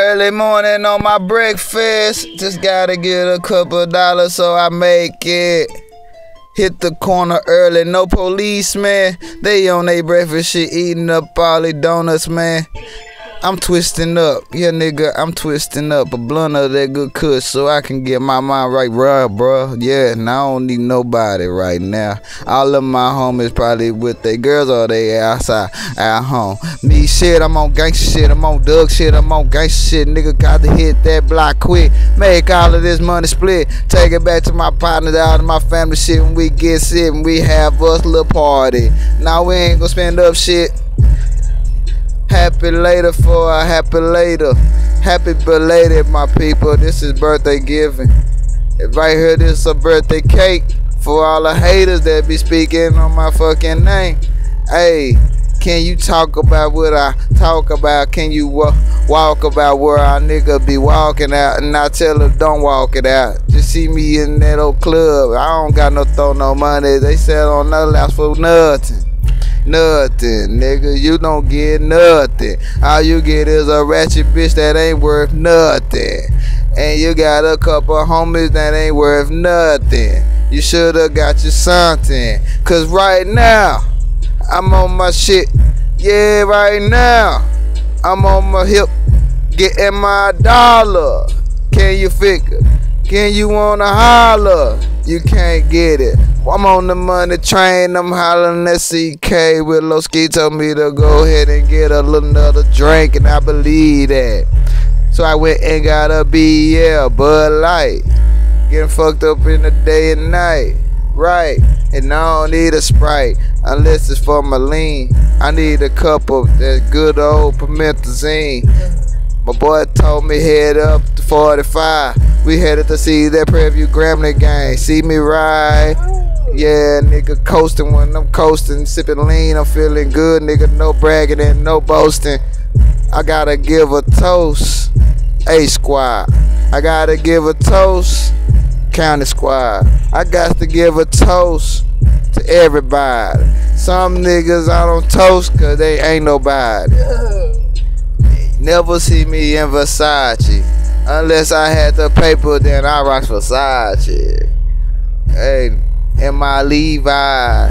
Early morning on my breakfast. Just gotta get a couple dollars so I make it. Hit the corner early, no policeman. They on their breakfast shit, eating up all the donuts, man. I'm twisting up, yeah, nigga. I'm twisting up a blunt of that good kush so I can get my mind right, bruh, bruh. Yeah, and I don't need nobody right now. All of my homies probably with their girls or they outside at home. Me shit, I'm on gangsta shit, I'm on Doug shit, I'm on gangsta shit. Nigga got to hit that block quick. Make all of this money split. Take it back to my partners, out of my family shit. When we get sick and we have us little party. Now we ain't gonna spend up shit. Happy later for a happy later. Happy belated, my people. This is birthday giving. If right here, this is a birthday cake for all the haters that be speaking on my fucking name. Hey, can you talk about what I talk about? Can you wa- walk about where our nigga be walking out? And I tell them don't walk it out. Just see me in that old club. I don't got no throw no money. They sell on no last for nothing nothing, nigga. You don't get nothing. All you get is a ratchet bitch that ain't worth nothing. And you got a couple homies that ain't worth nothing. You shoulda got you something. Cause right now, I'm on my shit. Yeah, right now, I'm on my hip. Getting my dollar. Can you figure? Can you wanna holler? You can't get it. I'm on the money train, I'm hollering at CK. Willowski told me to go ahead and get a little another drink, and I believe that. So I went and got a BL, Bud Light. Getting fucked up in the day and night. Right, and I don't need a Sprite unless it's for my lean. I need a cup of that good old promethazine. My boy told me head up to 45. We headed to see that Prairie Grambling gang. See me ride. Yeah, nigga, coasting when I'm coasting, sipping lean, I'm feeling good, nigga. No bragging and no boasting. I gotta give a toast, A squad. I gotta give a toast, County squad. I got to give a toast to everybody. Some niggas I don't toast cause they ain't nobody. Never see me in Versace. Unless I had the paper, then I rock Versace. Hey, in my Levi.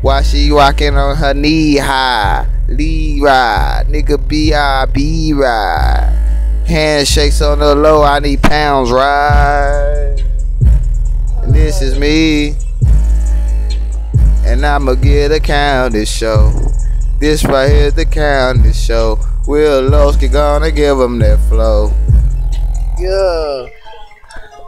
Why she rocking on her knee high? Levi, nigga B-I-B ride. Handshakes on the low, I need pounds right. And this is me. And I'ma get a county show. This right here's the county show. Will Lowski gonna give him that flow. Yeah.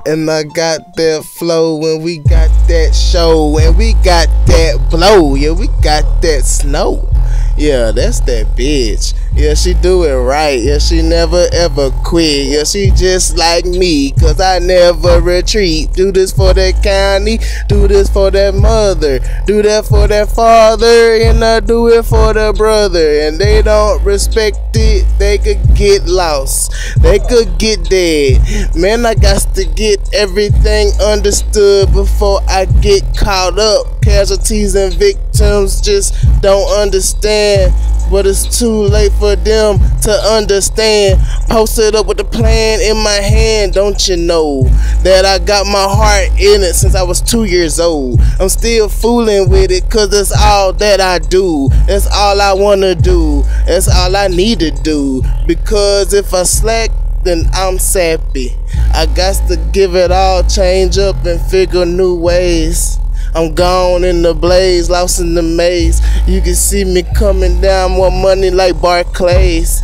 And I got that flow when we got that show and we got that blow. Yeah, we got that snow. Yeah, that's that bitch. Yeah, she do it right. Yeah, she never ever quit. Yeah, she just like me, cause I never retreat. Do this for that county, do this for that mother, do that for that father, and I do it for the brother. And they don't respect it, they could get lost, they could get dead. Man, I got to get everything understood before I get caught up. Casualties and victims just don't understand, but it's too late for them to understand. Posted up with the plan in my hand, don't you know that I got my heart in it since I was two years old? I'm still fooling with it cause that's all that I do. That's all I wanna do. That's all I need to do. Because if I slack, then I'm sappy. I got to give it all, change up and figure new ways. I'm gone in the blaze, lost in the maze. You can see me coming down more money like Barclays.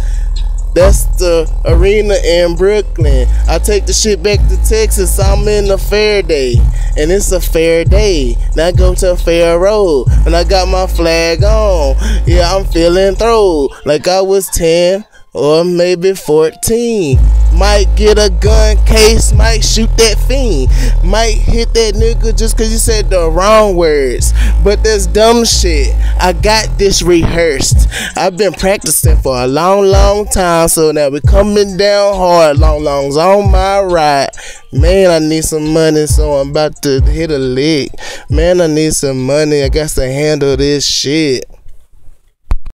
That's the arena in Brooklyn. I take the shit back to Texas. I'm in a fair day, and it's a fair day. Now I go to a fair road, and I got my flag on. Yeah, I'm feeling throw like I was 10 or maybe 14. Might get a gun case, might shoot that fiend, might hit that nigga just cause you said the wrong words. But that's dumb shit. I got this rehearsed. I've been practicing for a long, long time, so now we coming down hard. Long, long's on my ride. Man, I need some money, so I'm about to hit a lick. Man, I need some money. I got to handle this shit.